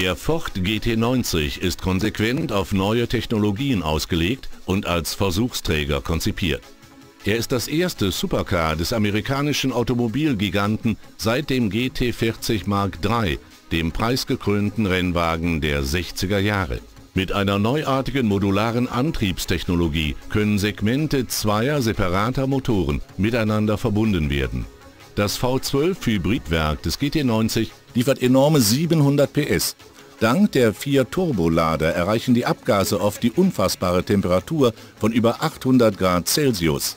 Der Ford GT90 ist konsequent auf neue Technologien ausgelegt und als Versuchsträger konzipiert. Er ist das erste Supercar des amerikanischen Automobilgiganten seit dem GT40 Mark III, dem preisgekrönten Rennwagen der 60er Jahre. Mit einer neuartigen modularen Antriebstechnologie können Segmente zweier separater Motoren miteinander verbunden werden. Das V12 Hybridwerk des GT90 liefert enorme 700 PS. Dank der vier Turbolader erreichen die Abgase oft die unfassbare Temperatur von über 800 Grad Celsius.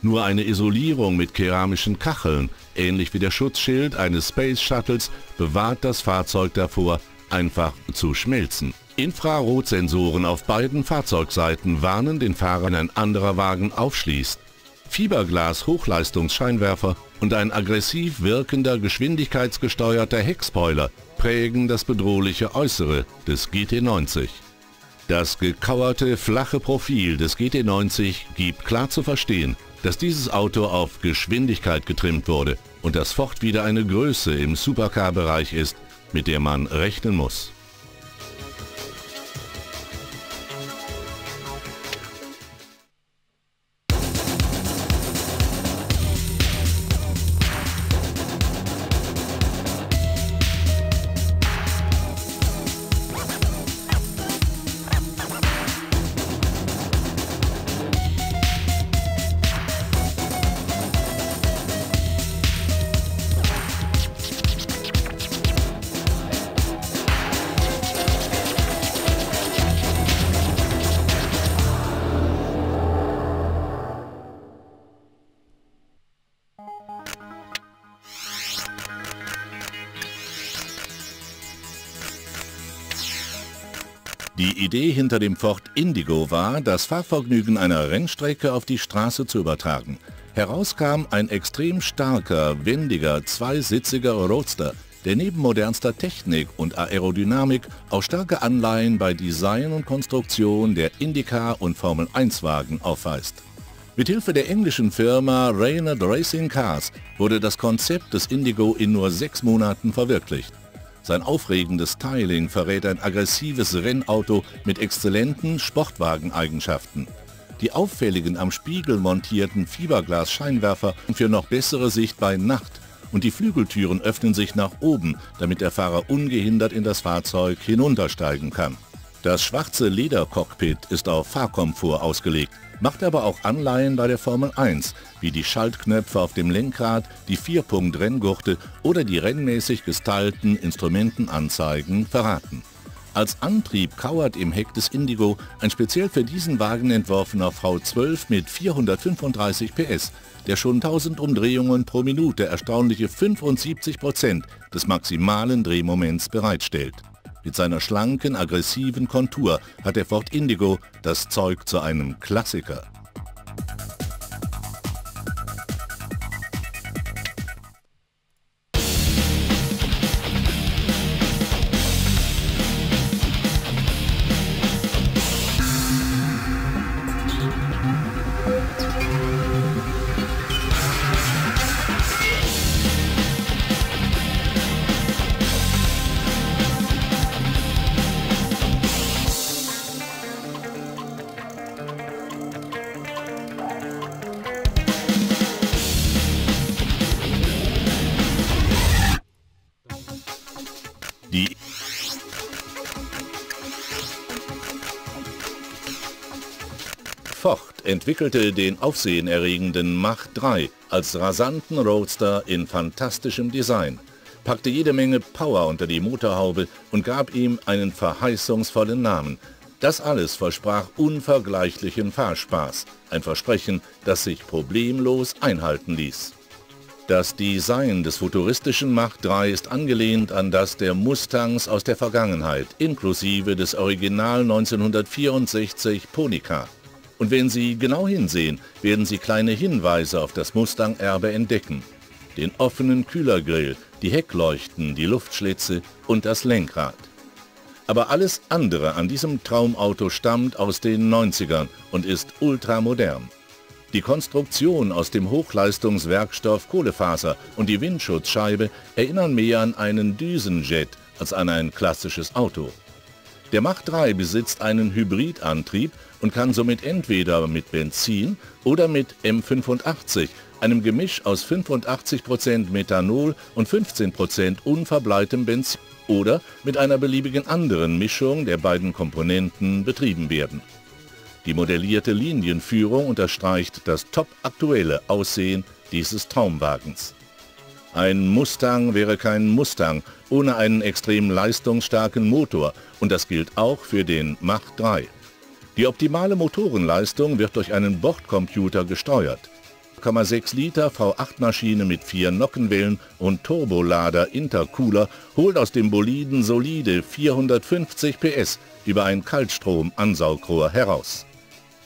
Nur eine Isolierung mit keramischen Kacheln, ähnlich wie der Schutzschild eines Space Shuttles, bewahrt das Fahrzeug davor, einfach zu schmelzen. Infrarotsensoren auf beiden Fahrzeugseiten warnen den Fahrer, wenn ein anderer Wagen aufschließt. Fiberglas-Hochleistungsscheinwerfer und ein aggressiv wirkender, geschwindigkeitsgesteuerter Heckspoiler prägen das bedrohliche Äußere des GT90. Das gekauerte, flache Profil des GT90 gibt klar zu verstehen, dass dieses Auto auf Geschwindigkeit getrimmt wurde und dass Ford wieder eine Größe im Supercar-Bereich ist, mit der man rechnen muss. Die Idee hinter dem Ford Indigo war, das Fahrvergnügen einer Rennstrecke auf die Straße zu übertragen. Heraus kam ein extrem starker, wendiger, zweisitziger Roadster, der neben modernster Technik und Aerodynamik auch starke Anleihen bei Design und Konstruktion der Indycar und Formel-1-Wagen aufweist. Mithilfe der englischen Firma Reynard Racing Cars wurde das Konzept des Indigo in nur sechs Monaten verwirklicht. Sein aufregendes Styling verrät ein aggressives Rennauto mit exzellenten Sportwageneigenschaften. Die auffälligen am Spiegel montierten Fiberglas-Scheinwerfer für noch bessere Sicht bei Nacht und die Flügeltüren öffnen sich nach oben, damit der Fahrer ungehindert in das Fahrzeug hinuntersteigen kann. Das schwarze Ledercockpit ist auf Fahrkomfort ausgelegt macht aber auch Anleihen bei der Formel 1, wie die Schaltknöpfe auf dem Lenkrad, die Vierpunkt-Renngurte oder die rennmäßig gestylten Instrumentenanzeigen verraten. Als Antrieb kauert im Heck des Indigo ein speziell für diesen Wagen entworfener V12 mit 435 PS, der schon 1000 Umdrehungen pro Minute erstaunliche 75% des maximalen Drehmoments bereitstellt. Mit seiner schlanken, aggressiven Kontur hat der Ford Indigo das Zeug zu einem Klassiker. Die Ford entwickelte den aufsehenerregenden Mach 3 als rasanten Roadster in fantastischem Design, packte jede Menge Power unter die Motorhaube und gab ihm einen verheißungsvollen Namen. Das alles versprach unvergleichlichen Fahrspaß, ein Versprechen, das sich problemlos einhalten ließ. Das Design des futuristischen Mach 3 ist angelehnt an das der Mustangs aus der Vergangenheit, inklusive des Original 1964 Ponica. Und wenn Sie genau hinsehen, werden Sie kleine Hinweise auf das Mustang-Erbe entdecken. Den offenen Kühlergrill, die Heckleuchten, die Luftschlitze und das Lenkrad. Aber alles andere an diesem Traumauto stammt aus den 90ern und ist ultramodern. Die Konstruktion aus dem Hochleistungswerkstoff Kohlefaser und die Windschutzscheibe erinnern mehr an einen Düsenjet als an ein klassisches Auto. Der Mach 3 besitzt einen Hybridantrieb und kann somit entweder mit Benzin oder mit M85, einem Gemisch aus 85% Methanol und 15% unverbleitem Benzin oder mit einer beliebigen anderen Mischung der beiden Komponenten betrieben werden. Die modellierte Linienführung unterstreicht das top-aktuelle Aussehen dieses Traumwagens. Ein Mustang wäre kein Mustang ohne einen extrem leistungsstarken Motor und das gilt auch für den Mach 3. Die optimale Motorenleistung wird durch einen Bordcomputer gesteuert. 6 Liter V8-Maschine mit vier Nockenwellen und Turbolader Intercooler holt aus dem Boliden solide 450 PS über ein Kaltstrom-Ansaugrohr heraus.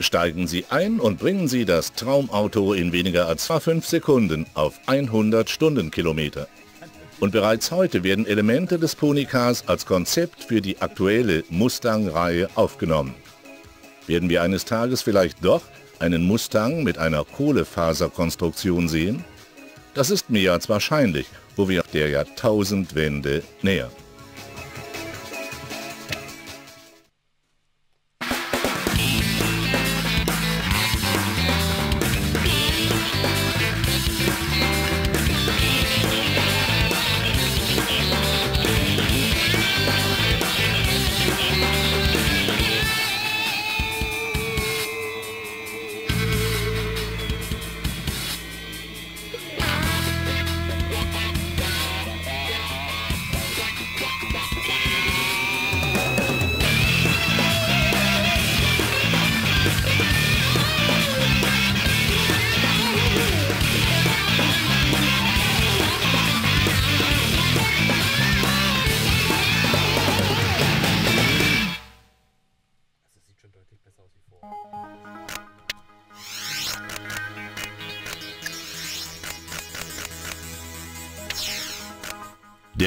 Steigen Sie ein und bringen Sie das Traumauto in weniger als 5 Sekunden auf 100 Stundenkilometer. Und bereits heute werden Elemente des Ponycars als Konzept für die aktuelle Mustang-Reihe aufgenommen. Werden wir eines Tages vielleicht doch einen Mustang mit einer Kohlefaserkonstruktion sehen? Das ist mehr als wahrscheinlich, wo wir der Jahrtausendwende nähern.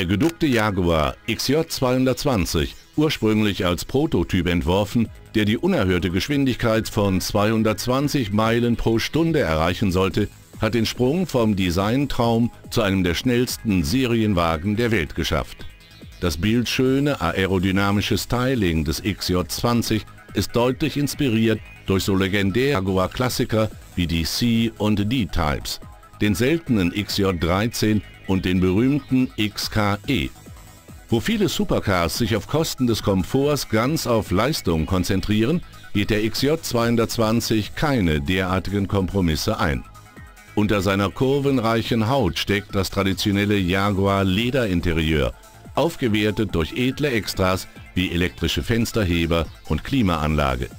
Der geduckte Jaguar XJ 220, ursprünglich als Prototyp entworfen, der die unerhörte Geschwindigkeit von 220 Meilen pro Stunde erreichen sollte, hat den Sprung vom Designtraum zu einem der schnellsten Serienwagen der Welt geschafft. Das bildschöne aerodynamische Styling des XJ20 ist deutlich inspiriert durch so legendäre Jaguar-Klassiker wie die C- und D-Types, den seltenen XJ13 und den berühmten XKE. Wo viele Supercars sich auf Kosten des Komforts ganz auf Leistung konzentrieren, geht der XJ 220 keine derartigen Kompromisse ein. Unter seiner kurvenreichen Haut steckt das traditionelle Jaguar Lederinterieur, aufgewertet durch edle Extras wie elektrische Fensterheber und Klimaanlage.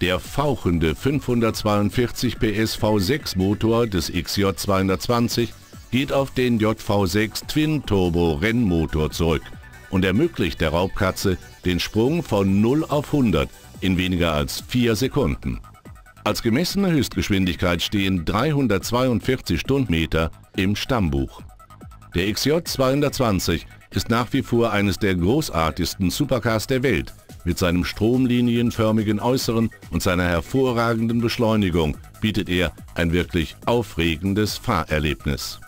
Der fauchende 542 PS V6 Motor des XJ 220 geht auf den JV6 Twin Turbo Rennmotor zurück und ermöglicht der Raubkatze den Sprung von 0 auf 100 in weniger als 4 Sekunden. Als gemessene Höchstgeschwindigkeit stehen 342 Stundenmeter im Stammbuch. Der XJ 220 ist nach wie vor eines der großartigsten Supercars der Welt mit seinem stromlinienförmigen Äußeren und seiner hervorragenden Beschleunigung bietet er ein wirklich aufregendes Fahrerlebnis.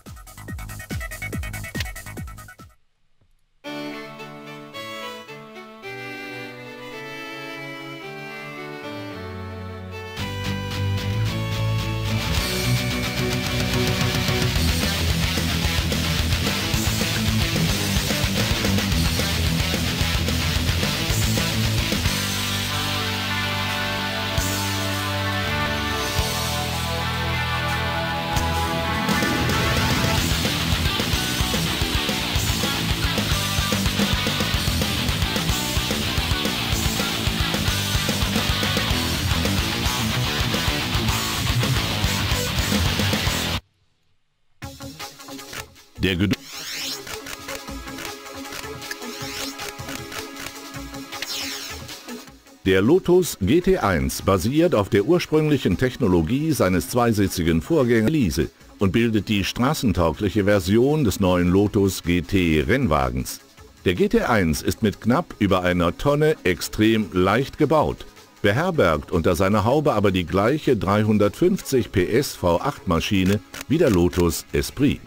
Der Gedu Der Lotus GT1 basiert auf der ursprünglichen Technologie seines zweisitzigen Vorgängers Lise und bildet die straßentaugliche Version des neuen Lotus GT Rennwagens. Der GT1 ist mit knapp über einer Tonne extrem leicht gebaut, beherbergt unter seiner Haube aber die gleiche 350 PS V8 Maschine wie der Lotus Esprit.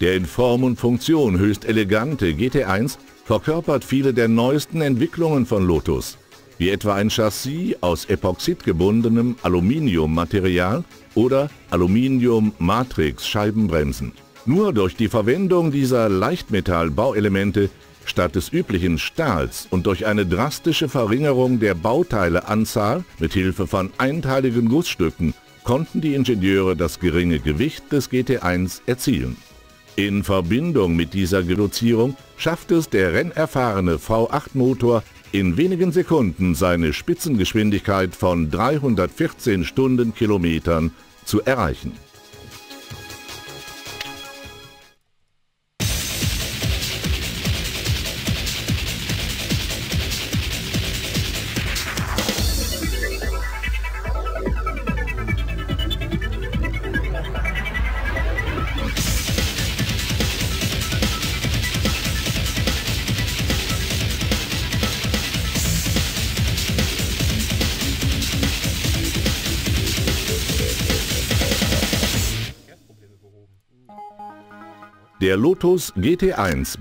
Der in Form und Funktion höchst elegante GT1 verkörpert viele der neuesten Entwicklungen von Lotus, wie etwa ein Chassis aus epoxidgebundenem Aluminiummaterial oder Aluminium-Matrix-Scheibenbremsen. Nur durch die Verwendung dieser Leichtmetall-Bauelemente statt des üblichen Stahls und durch eine drastische Verringerung der Bauteileanzahl mit Hilfe von einteiligen Gussstücken konnten die Ingenieure das geringe Gewicht des GT1 erzielen. In Verbindung mit dieser Reduzierung schafft es der rennerfahrene V8-Motor in wenigen Sekunden seine Spitzengeschwindigkeit von 314 Stundenkilometern zu erreichen. Der Lotus GT1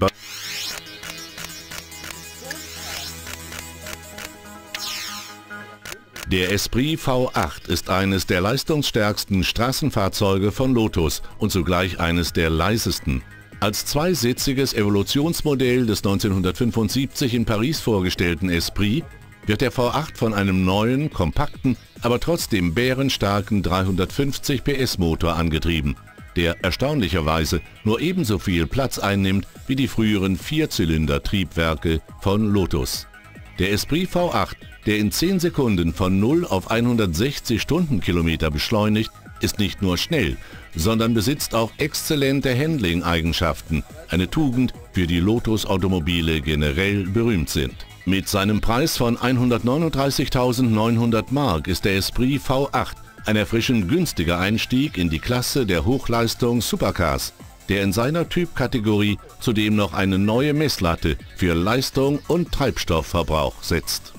Der Esprit V8 ist eines der leistungsstärksten Straßenfahrzeuge von Lotus und zugleich eines der leisesten. Als zweisitziges Evolutionsmodell des 1975 in Paris vorgestellten Esprit wird der V8 von einem neuen, kompakten, aber trotzdem bärenstarken 350 PS Motor angetrieben der erstaunlicherweise nur ebenso viel Platz einnimmt wie die früheren Vierzylinder-Triebwerke von Lotus. Der Esprit V8, der in 10 Sekunden von 0 auf 160 Stundenkilometer beschleunigt, ist nicht nur schnell, sondern besitzt auch exzellente Handling-Eigenschaften, eine Tugend, für die Lotus-Automobile generell berühmt sind. Mit seinem Preis von 139.900 Mark ist der Esprit V8 ein erfrischend günstiger Einstieg in die Klasse der Hochleistung Supercars, der in seiner Typkategorie zudem noch eine neue Messlatte für Leistung und Treibstoffverbrauch setzt